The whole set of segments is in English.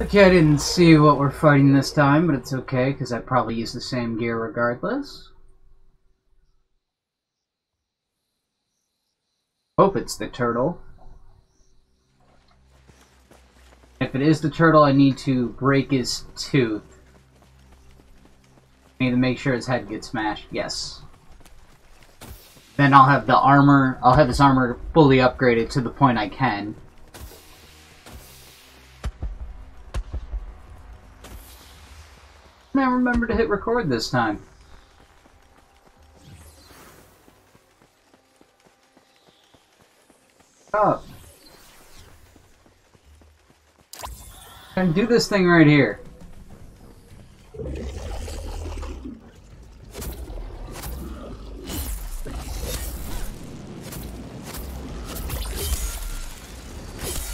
Okay, I didn't see what we're fighting this time, but it's okay, because I probably use the same gear regardless. Hope it's the turtle. If it is the turtle, I need to break his tooth. I need to make sure his head gets smashed. Yes. Then I'll have the armor, I'll have his armor fully upgraded to the point I can. I remember to hit record this time. Oh. Up. And do this thing right here.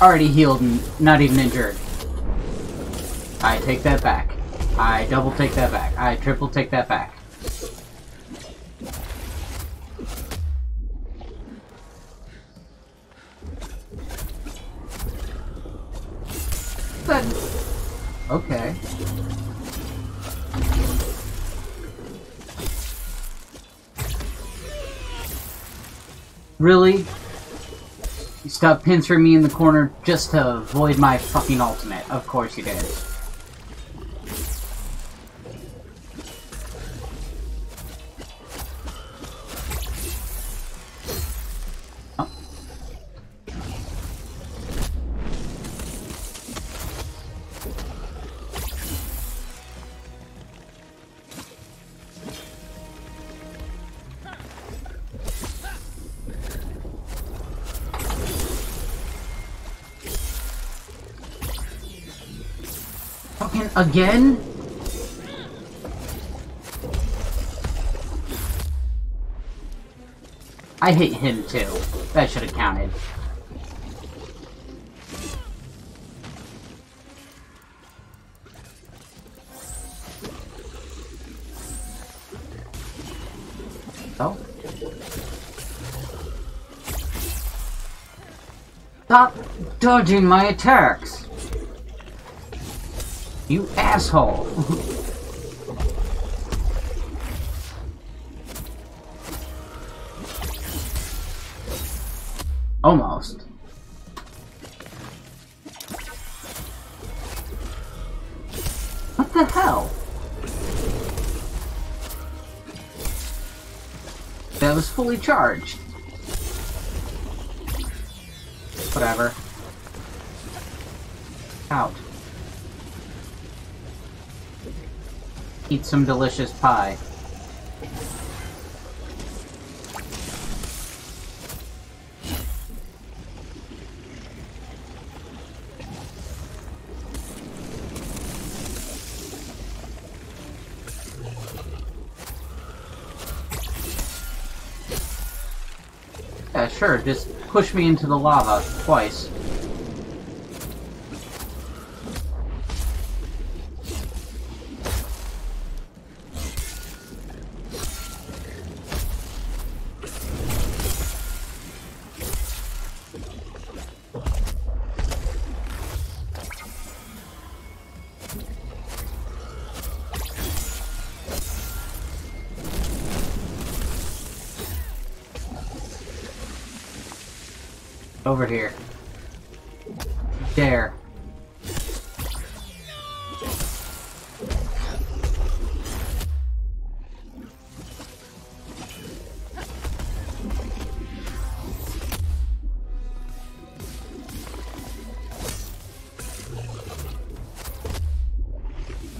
Already healed and not even injured. I take that back. I double take that back. I triple take that back. But, okay. Really? You stopped pincering me in the corner just to avoid my fucking ultimate. Of course you did. Again? I hate him too. That should have counted. Oh. Stop dodging my attacks! You asshole! Almost. What the hell? That was fully charged. Whatever. Out. Some delicious pie. Yeah, sure, just push me into the lava twice. Over here. There.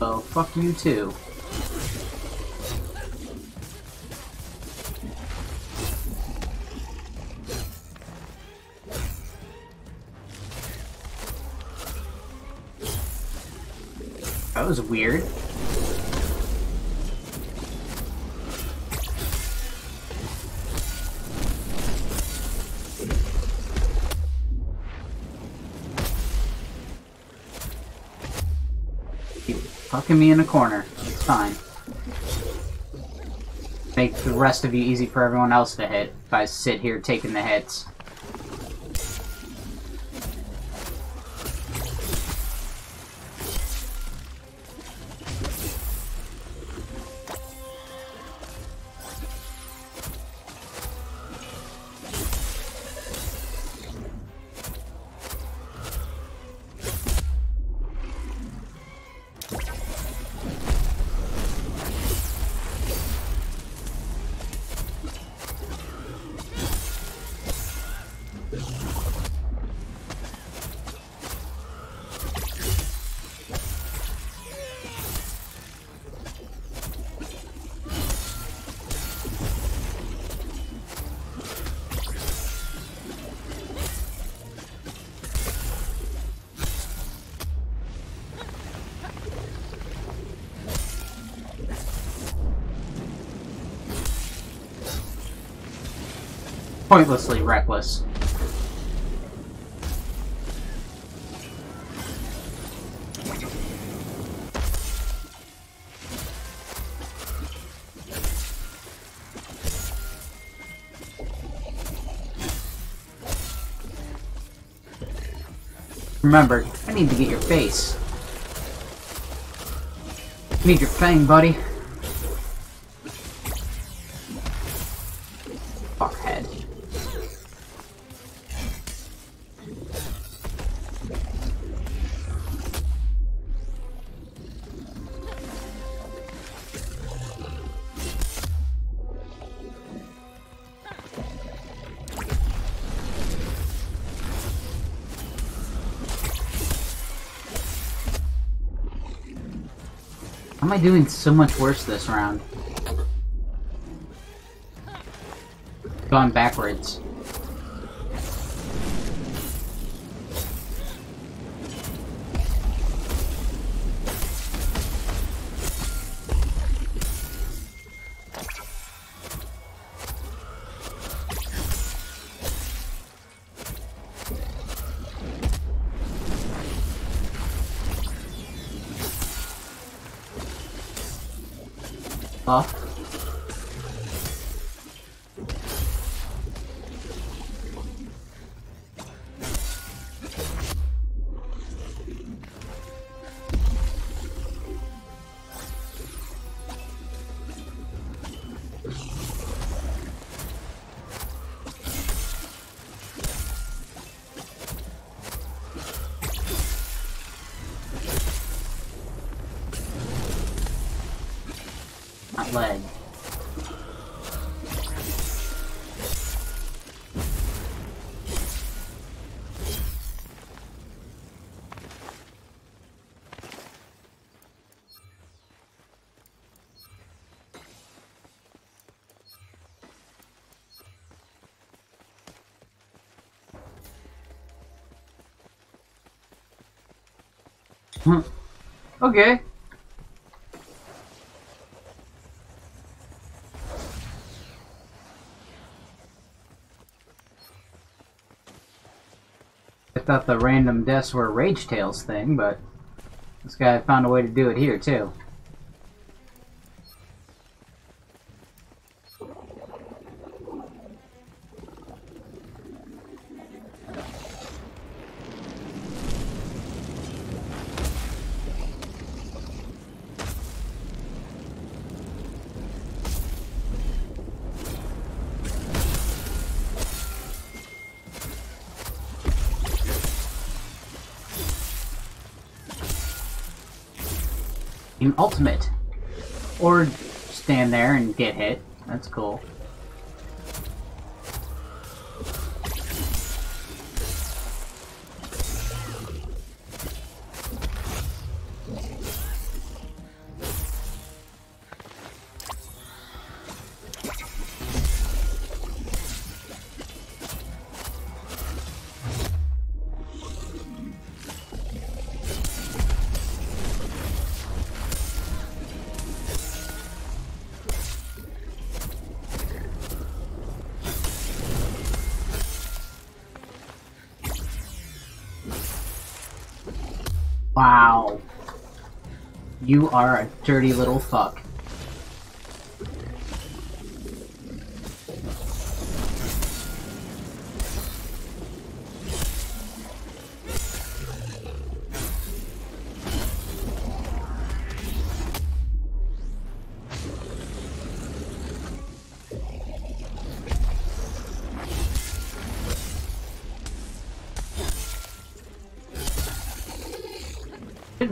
Oh, fuck you too. Weird. Keep fucking me in a corner. It's fine. Make the rest of you easy for everyone else to hit if I sit here taking the hits. Pointlessly reckless. Remember, I need to get your face. Need your fang, buddy. How am I doing so much worse this round? Gone backwards. Up. Leg. Hmm. Okay. Thought the random deaths were Ragetail's thing, but this guy found a way to do it here too. Ultimate. Or stand there and get hit. That's cool. You are a dirty little fuck.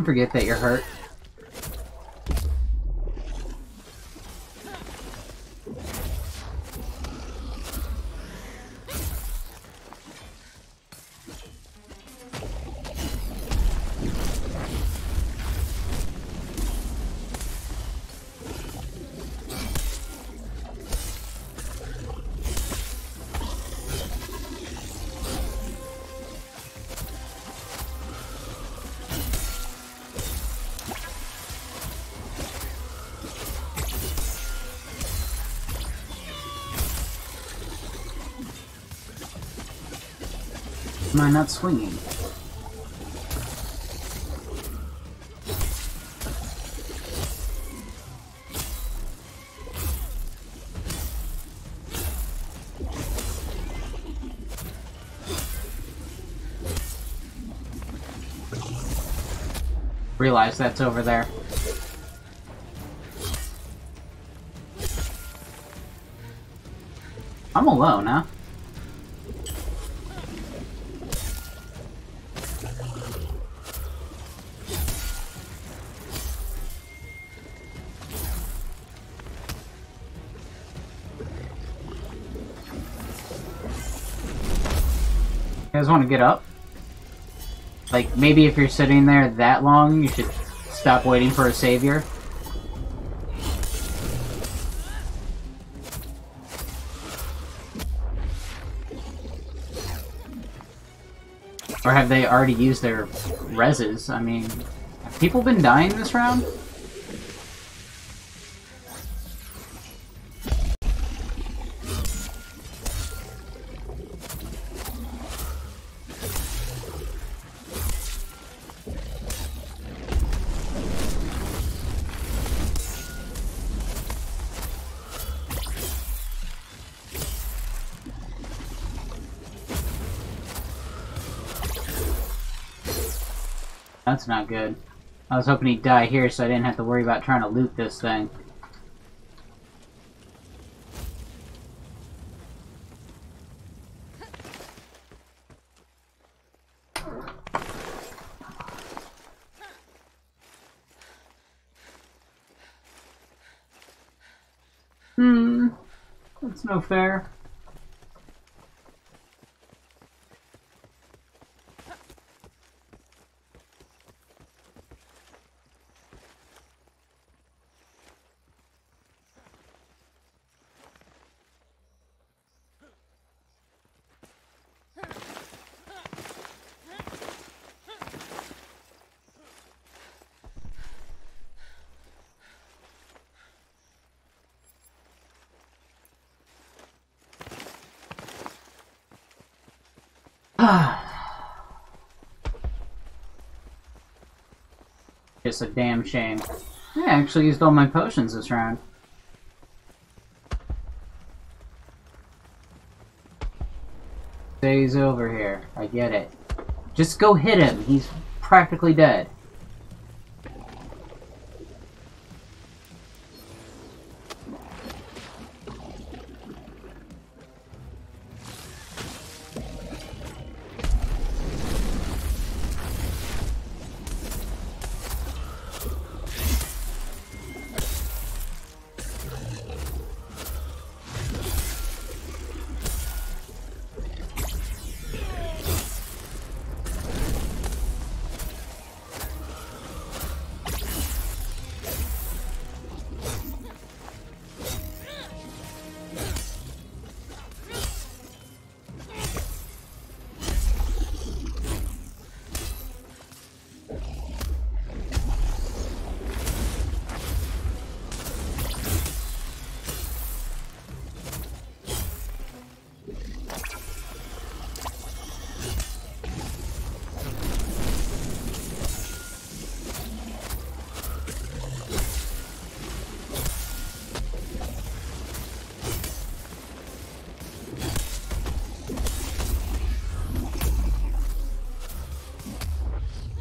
Forget that you're hurt. I not swinging? Realize that's over there. I'm alone, huh? Want to get up? Like, maybe if you're sitting there that long, you should stop waiting for a savior. Or have they already used their reses? I mean, have people been dying this round? That's not good. I was hoping he'd die here so I didn't have to worry about trying to loot this thing. Hmm, that's no fair. Just a damn shame. I actually used all my potions this round. Stays over here. I get it. Just go hit him. He's practically dead.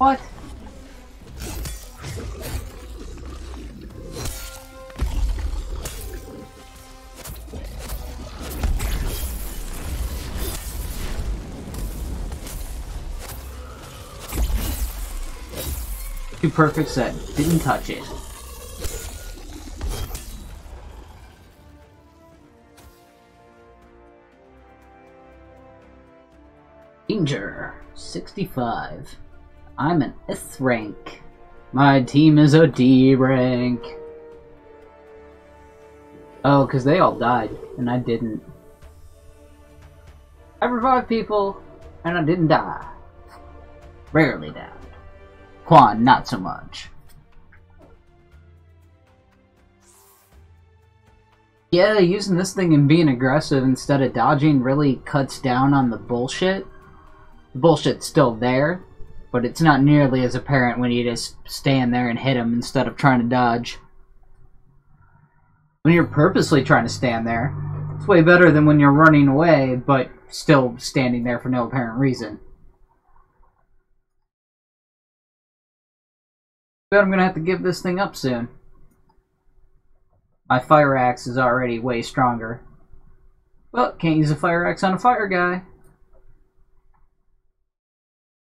What? Two perfect set. Didn't touch it. Danger. 65. I'm an S rank. My team is a D rank. Oh, because they all died, and I didn't. I revived people, and I didn't die. Rarely died. Quan, not so much. Yeah, using this thing and being aggressive instead of dodging really cuts down on the bullshit. The bullshit's still there, but it's not nearly as apparent when you just stand there and hit him instead of trying to dodge. When you're purposely trying to stand there, it's way better than when you're running away, but still standing there for no apparent reason. But I'm gonna have to give this thing up soon. My fire axe is already way stronger. Well, can't use a fire axe on a fire guy.